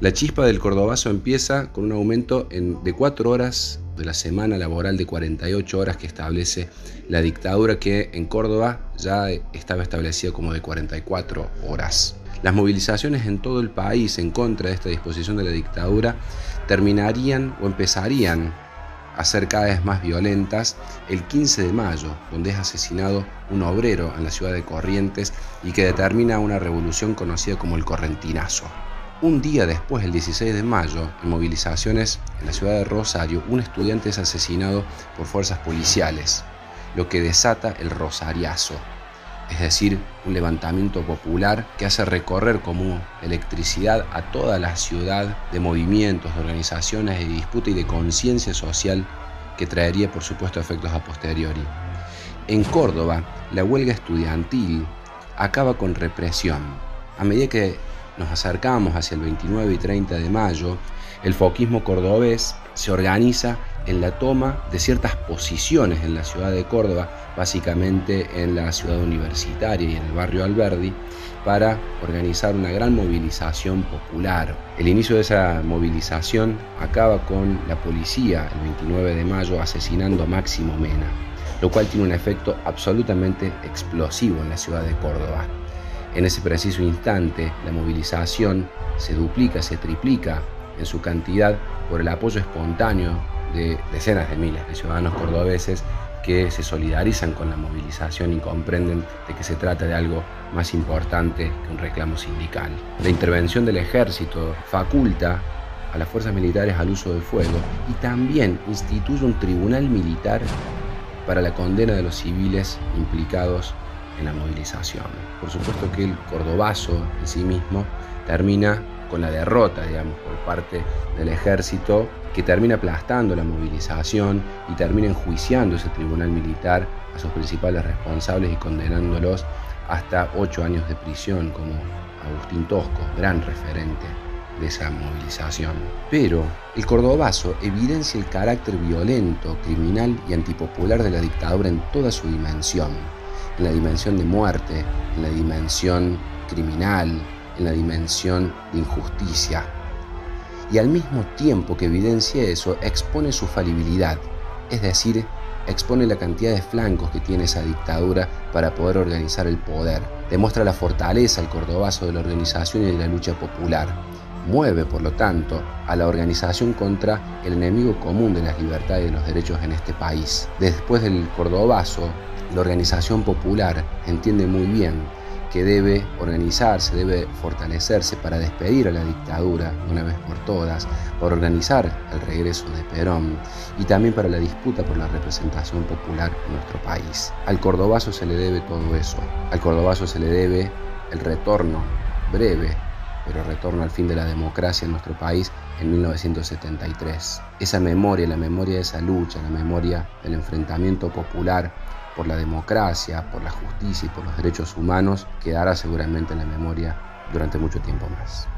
La chispa del cordobazo empieza con un aumento de cuatro horas de la semana laboral de 48 horas que establece la dictadura que en Córdoba ya estaba establecida como de 44 horas. Las movilizaciones en todo el país en contra de esta disposición de la dictadura terminarían o empezarían a ser cada vez más violentas el 15 de mayo, donde es asesinado un obrero en la ciudad de Corrientes y que determina una revolución conocida como el correntinazo. Un día después, el 16 de mayo, en movilizaciones en la ciudad de Rosario, un estudiante es asesinado por fuerzas policiales, lo que desata el rosariazo, es decir, un levantamiento popular que hace recorrer como electricidad a toda la ciudad de movimientos, de organizaciones, de disputa y de conciencia social que traería, por supuesto, efectos a posteriori. En Córdoba, la huelga estudiantil acaba con represión. A medida que nos acercamos hacia el 29 y 30 de mayo, el foquismo cordobés se organiza en la toma de ciertas posiciones en la ciudad de Córdoba, básicamente en la ciudad universitaria y en el barrio Alberdi, para organizar una gran movilización popular. El inicio de esa movilización acaba con la policía el 29 de mayo asesinando a Máximo Mena, lo cual tiene un efecto absolutamente explosivo en la ciudad de Córdoba. En ese preciso instante, la movilización se duplica, se triplica en su cantidad por el apoyo espontáneo de decenas de miles de ciudadanos cordobeses que se solidarizan con la movilización y comprenden de que se trata de algo más importante que un reclamo sindical. La intervención del ejército faculta a las fuerzas militares al uso del fuego y también instituye un tribunal militar para la condena de los civiles implicados en la movilización. Por supuesto que el cordobazo en sí mismo termina con la derrota, digamos, por parte del ejército, que termina aplastando la movilización y termina enjuiciando ese tribunal militar a sus principales responsables y condenándolos hasta ocho años de prisión, como Agustín Tosco, gran referente de esa movilización. Pero el cordobazo evidencia el carácter violento, criminal y antipopular de la dictadura en toda su dimensión en la dimensión de muerte, en la dimensión criminal, en la dimensión de injusticia. Y al mismo tiempo que evidencia eso, expone su falibilidad, es decir, expone la cantidad de flancos que tiene esa dictadura para poder organizar el poder. Demuestra la fortaleza, el cordobazo de la organización y de la lucha popular. Mueve, por lo tanto, a la organización contra el enemigo común de las libertades y de los derechos en este país. Después del cordobazo, la organización popular entiende muy bien que debe organizarse, debe fortalecerse para despedir a la dictadura de una vez por todas, para organizar el regreso de Perón y también para la disputa por la representación popular en nuestro país. Al cordobazo se le debe todo eso, al cordobazo se le debe el retorno breve, pero retorno al fin de la democracia en nuestro país en 1973. Esa memoria, la memoria de esa lucha, la memoria del enfrentamiento popular por la democracia, por la justicia y por los derechos humanos quedará seguramente en la memoria durante mucho tiempo más.